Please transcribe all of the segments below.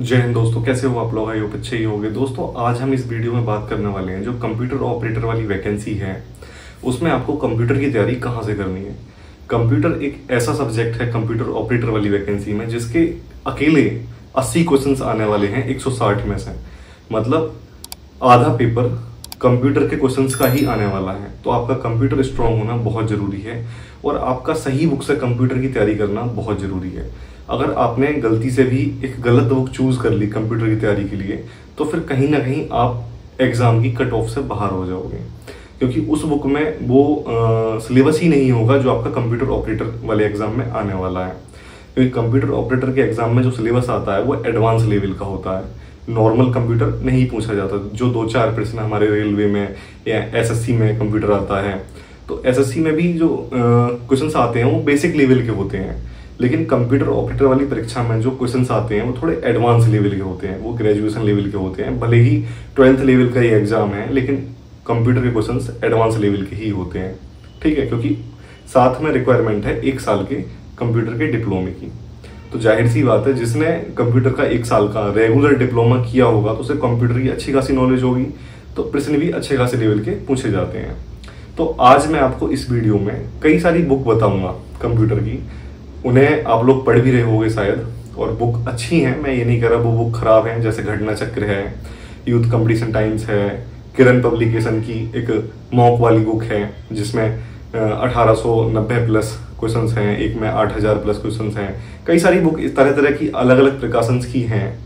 जय हिंद दोस्तों, कैसे हो आप लोग? आई होप अच्छे ही होंगे। दोस्तों, आज हम इस वीडियो में बात करने वाले हैं जो कंप्यूटर ऑपरेटर वाली वैकेंसी है। उसमें आपको कंप्यूटर की तैयारी कहाँ से करनी है? कंप्यूटर एक ऐसा सब्जेक्ट है, कंप्यूटर ऑपरेटर वाली वैकेंसी में, जिसके अकेले 80 क्वेश्चन आने वाले हैं 160 में से। मतलब आधा पेपर कंप्यूटर के क्वेश्चंस का ही आने वाला है। तो आपका कंप्यूटर स्ट्रांग होना बहुत ज़रूरी है और आपका सही बुक से कंप्यूटर की तैयारी करना बहुत ज़रूरी है। अगर आपने गलती से भी एक गलत बुक चूज़ कर ली कंप्यूटर की तैयारी के लिए तो फिर कहीं ना कहीं आप एग्ज़ाम की कट ऑफ़ से बाहर हो जाओगे। क्योंकि उस बुक में वो सिलेबस ही नहीं होगा जो आपका कंप्यूटर ऑपरेटर वाले एग्ज़ाम में आने वाला है। क्योंकि कंप्यूटर ऑपरेटर के एग्ज़ाम में जो सिलेबस आता है, वो एडवांस लेवल का होता है। नॉर्मल कंप्यूटर नहीं पूछा जाता। जो दो चार प्रश्न हमारे रेलवे में या एसएससी में कंप्यूटर आता है। तो एसएससी में भी जो क्वेश्चंस आते हैं, वो बेसिक लेवल के होते हैं। लेकिन कंप्यूटर ऑपरेटर वाली परीक्षा में जो क्वेश्चन आते हैं, वो थोड़े एडवांस लेवल के होते हैं, वो ग्रेजुएशन लेवल के होते हैं। भले ही ट्वेल्थ लेवल का ही एग्ज़ाम है, लेकिन कंप्यूटर के क्वेश्चन एडवांस लेवल के ही होते हैं। ठीक है? क्योंकि साथ में रिक्वायरमेंट है एक साल के कंप्यूटर के डिप्लोमे की। तो ज़ाहिर सी बात है, जिसने कंप्यूटर का एक साल का रेगुलर डिप्लोमा किया होगा तो उसे कंप्यूटर की अच्छी खासी नॉलेज होगी। तो प्रश्न भी अच्छे खासे लेवल के पूछे जाते हैं। तो आज मैं आपको इस वीडियो में कई सारी बुक बताऊँगा कंप्यूटर की। उन्हें आप लोग पढ़ भी रहे होंगे शायद, और बुक अच्छी हैं, मैं ये नहीं कह रहा वो बुक खराब है, जैसे घटना चक्र है, यूथ कंपटीशन टाइम्स है, किरण पब्लिकेशन की एक मॉक वाली बुक है, जिसमें अठारह सौ नब्बे प्लस क्वेश्चन हैं, एक में आठ हज़ार प्लस क्वेश्चन हैं, कई सारी बुक इस तरह तरह की अलग अलग प्रकाशन की हैं,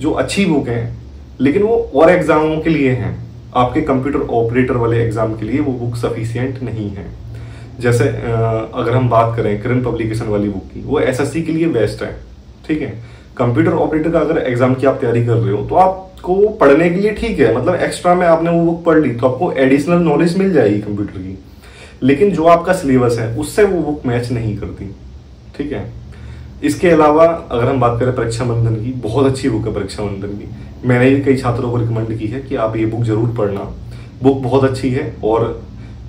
जो अच्छी बुक हैं, लेकिन वो और एग्जामों के लिए हैं, आपके कंप्यूटर ऑपरेटर वाले एग्ज़ाम के लिए वो बुक सफिशियंट नहीं है। जैसे अगर हम बात करें करंट पब्लिकेशन वाली बुक की, वो एसएससी के लिए बेस्ट है, ठीक है? कंप्यूटर ऑपरेटर का अगर एग्ज़ाम की आप तैयारी कर रहे हो तो आपको पढ़ने के लिए ठीक है मतलब एक्स्ट्रा में आपने वो बुक पढ़ ली तो आपको एडिशनल नॉलेज मिल जाएगी कंप्यूटर की। लेकिन जो आपका सिलेबस है, उससे वो बुक मैच नहीं करती, ठीक है? इसके अलावा, अगर हम बात करें परीक्षा बंधन की, बहुत अच्छी बुक है परीक्षा बंधन की। मैंने कई छात्रों को रिकमेंड की है कि आप ये बुक ज़रूर पढ़ना। बुक बहुत अच्छी है और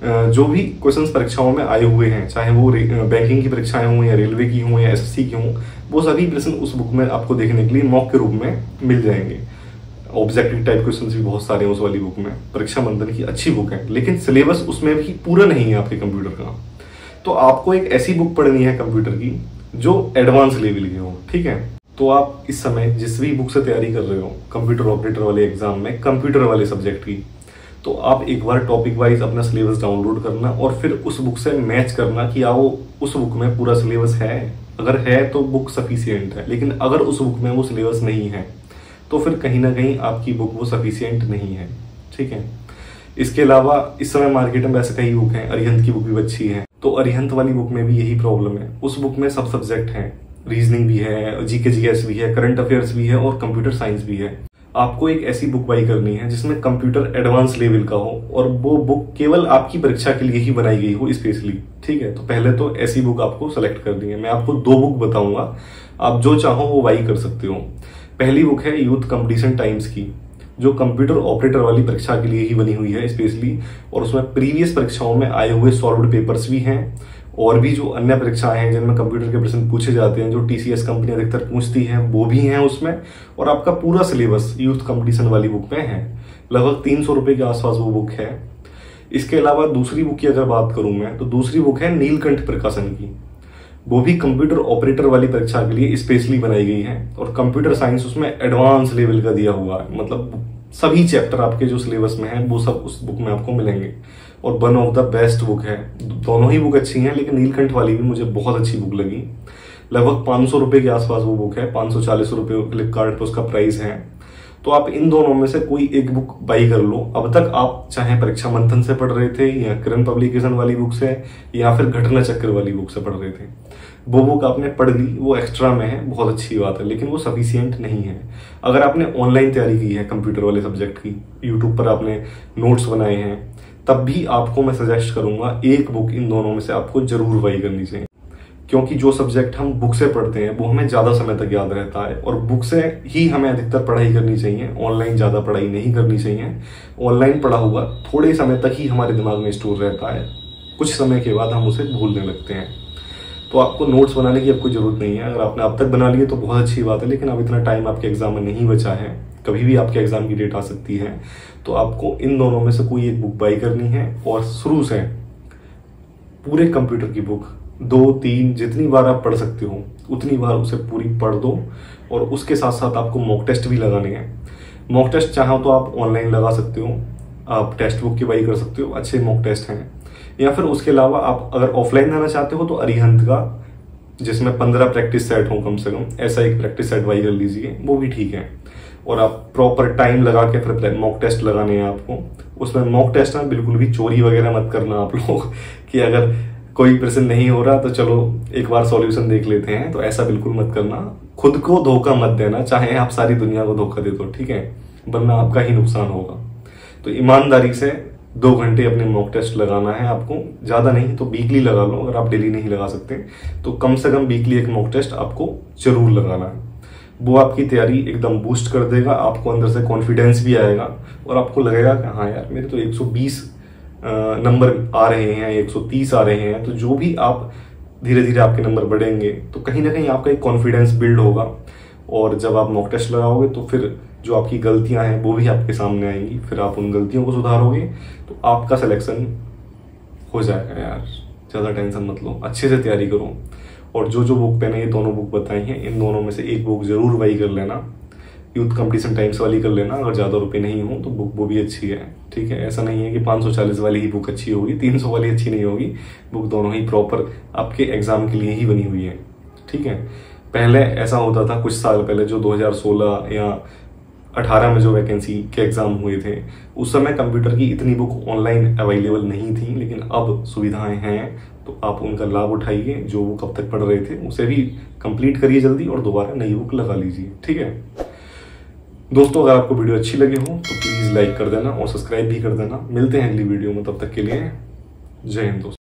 जो भी क्वेश्चन परीक्षाओं में आए हुए हैं, चाहे वो बैंकिंग की परीक्षाएँ हों या रेलवे की हों या एसएससी की हों, वो सभी प्रश्न उस बुक में आपको देखने के लिए मॉक के रूप में मिल जाएँगे। ऑब्जेक्टिव टाइप क्वेश्चन भी बहुत सारे हैं उस वाली बुक में। परीक्षा मंथन की अच्छी बुक है, लेकिन सिलेबस उसमें भी पूरा नहीं है आपके कंप्यूटर का। तो आपको एक ऐसी बुक पढ़नी है कंप्यूटर की, जो एडवांस लेवल की हो, ठीक है? तो आप इस समय जिस भी बुक से तैयारी कर रहे हो कंप्यूटर ऑपरेटर वाले एग्ज़ाम में कंप्यूटर वाले सब्जेक्ट की तो आप एक बार टॉपिक वाइज अपना सिलेबस डाउनलोड करना और फिर उस बुक से मैच करना कि आओ, उस बुक में पूरा सिलेबस है। अगर है तो बुक सफिशियंट है, लेकिन अगर उस बुक में वो सिलेबस नहीं है तो फिर कहीं ना कहीं आपकी बुक वो सफिशियंट नहीं है। ठीक है? इसके अलावा इस समय मार्केट में वैसे कई बुक हैं, अरिहंत की बुक भी अच्छी है। तो अरिहंत वाली बुक में भी यही प्रॉब्लम है। उस बुक में सब सब्जेक्ट हैं। रीजनिंग भी है जीके जीएस भी है करंट अफेयर्स भी है और कंप्यूटर साइंस भी है। आपको एक ऐसी बुक बाई करनी है जिसमें कंप्यूटर एडवांस लेवल का हो और वो बुक केवल आपकी परीक्षा के लिए ही बनाई गई हो स्पेशली ठीक है? तो पहले तो ऐसी बुक आपको सेलेक्ट करनी है। मैं आपको दो बुक बताऊँगा। आप जो चाहो वो बाई कर सकते हो। पहली बुक है यूथ कंपटीशन टाइम्स की, जो कंप्यूटर ऑपरेटर वाली परीक्षा के लिए ही बनी हुई है स्पेशली और उसमें प्रीवियस परीक्षाओं में आए हुए सॉल्व पेपर्स भी हैं। और भी जो अन्य परीक्षाएँ हैं जिनमें कंप्यूटर के प्रश्न पूछे जाते हैं, जो टीसीएस कंपनी अधिकतर पूछती हैं, वो भी हैं उसमें। और आपका पूरा सिलेबस यूथ कंपटीशन वाली बुक में है। लगभग तीन सौ रुपए के आसपास वो बुक है। इसके अलावा दूसरी बुक की अगर बात करूँ मैं तो दूसरी बुक है नीलकंठ प्रकाशन की। वो भी कंप्यूटर ऑपरेटर वाली परीक्षा के लिए स्पेशली बनाई गई है। और कंप्यूटर साइंस उसमें एडवांस लेवल का दिया हुआ है। मतलब सभी चैप्टर आपके जो सिलेबस में है, वो सब उस बुक में आपको मिलेंगे। और one of the best book है। दोनों ही बुक अच्छी हैं, लेकिन नीलकंठ वाली भी मुझे बहुत अच्छी बुक लगी। लगभग पाँच सौ के आसपास वो बुक है। पाँच सौ चालीस रुपये फ्लिपकार्ट उसका प्राइस है। तो आप इन दोनों में से कोई एक बुक बाई कर लो। अब तक आप चाहे परीक्षा मंथन से पढ़ रहे थे, या किरण पब्लिकेशन वाली बुक से, या फिर घटना चक्र वाली बुक से पढ़ रहे थे। वो बुक आपने पढ़ ली, वो एक्स्ट्रा में है, बहुत अच्छी बात है, लेकिन वो सफिशियंट नहीं है। अगर आपने ऑनलाइन तैयारी की है कंप्यूटर वाले सब्जेक्ट की यूट्यूब पर आपने नोट्स बनाए हैं, तब भी आपको मैं सजेस्ट करूँगा, एक बुक इन दोनों में से आपको ज़रूर बाई करनी चाहिए। क्योंकि जो सब्जेक्ट हम बुक से पढ़ते हैं, वो हमें ज़्यादा समय तक याद रहता है। और बुक से ही हमें अधिकतर पढ़ाई करनी चाहिए। ऑनलाइन ज़्यादा पढ़ाई नहीं करनी चाहिए। ऑनलाइन पढ़ा हुआ थोड़े समय तक ही हमारे दिमाग में स्टोर रहता है। कुछ समय के बाद हम उसे भूलने लगते हैं। तो आपको नोट्स बनाने की कोई ज़रूरत नहीं है। अगर आपने अब तक बना लिए तो बहुत अच्छी बात है, लेकिन अब इतना टाइम आपके एग्ज़ाम में नहीं बचा है। कभी भी आपके एग्ज़ाम की डेट आ सकती है। तो आपको इन दोनों में से कोई एक बुक बाई करनी है। और शुरू से पूरे कंप्यूटर की बुक दो, तीन, जितनी बार आप पढ़ सकते हो, उतनी बार उसे पूरी पढ़ दो और उसके साथ साथ आपको मॉक टेस्ट भी लगाने हैं। मॉक टेस्ट चाहो तो आप ऑनलाइन लगा सकते हो, आप टेक्स्ट बुक की बाई कर सकते हो, अच्छे मॉक टेस्ट हैं। या फिर उसके अलावा आप अगर ऑफलाइन जाना चाहते हो तो अरिहंत का, जिसमें पंद्रह प्रैक्टिस सेट हो कम से कम, ऐसा एक प्रैक्टिस सेट बाई कर लीजिए, वो भी ठीक है। और आप प्रॉपर टाइम लगा के फिर मॉक टेस्ट लगाने हैं आपको। उसमें मॉक टेस्ट में बिल्कुल भी चोरी वगैरह मत करना आप लोग, कि अगर कोई प्रश्न नहीं हो रहा तो चलो एक बार सॉल्यूशन देख लेते हैं। तो ऐसा बिल्कुल मत करना। खुद को धोखा मत देना, चाहे आप सारी दुनिया को धोखा दे दो, ठीक है? वरना आपका ही नुकसान होगा। तो ईमानदारी से दो घंटे अपने मॉक टेस्ट लगाना है आपको। ज़्यादा नहीं तो वीकली लगा लो, अगर आप डेली नहीं लगा सकते। तो कम से कम वीकली एक मॉक टेस्ट आपको ज़रूर लगाना है। वो आपकी तैयारी एकदम बूस्ट कर देगा, आपको अंदर से कॉन्फिडेंस भी आएगा। और आपको लगेगा कि हाँ यार, मेरे तो 120 नंबर आ रहे हैं 130 आ रहे हैं तो जो भी आप धीरे धीरे आपके नंबर बढ़ेंगे तो कहीं ना कहीं आपका एक कॉन्फिडेंस बिल्ड होगा। और जब आप मॉक टेस्ट लगाओगे तो फिर जो आपकी गलतियाँ हैं, वो भी आपके सामने आएँगी। फिर आप उन गलतियों को सुधारोगे तो आपका सिलेक्शन हो जाएगा यार। ज़्यादा टेंशन मत लो, अच्छे से तैयारी करो। और जो जो बुक मैंने ये दोनों बुक बताई हैं, इन दोनों में से एक बुक ज़रूर वही कर लेना। यूथ कंपटीशन टाइम्स वाली कर लेना, अगर ज़्यादा रुपए नहीं हो तो बुक वो भी अच्छी है, ठीक है? ऐसा नहीं है कि 540 वाली ही बुक अच्छी होगी 300 वाली अच्छी नहीं होगी। बुक दोनों ही प्रॉपर आपके एग्ज़ाम के लिए ही बनी हुई है, ठीक है? पहले ऐसा होता था, कुछ साल पहले जो 2016 या 18 में जो वैकेंसी के एग्ज़ाम हुए थे, उस समय कंप्यूटर की इतनी बुक ऑनलाइन अवेलेबल नहीं थी, लेकिन अब सुविधाएँ हैं तो आप उनका लाभ उठाइए, जो वो कब तक पढ़ रहे थे, उसे भी कंप्लीट करिए जल्दी और दोबारा नई बुक लगा लीजिए, ठीक है? दोस्तों, अगर आपको वीडियो अच्छी लगी हो तो प्लीज़ लाइक कर देना और सब्सक्राइब भी कर देना। मिलते हैं अगली वीडियो में, तब तक के लिए जय हिंद दोस्तों।